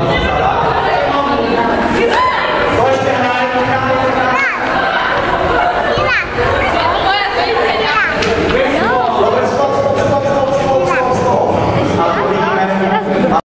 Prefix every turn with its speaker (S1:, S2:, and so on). S1: धन्यवाद